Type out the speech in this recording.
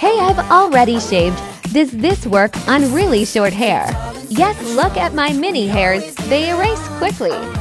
Hey, I've already shaved. Does this work on really short hair? Yes, look at my mini hairs. They erase quickly.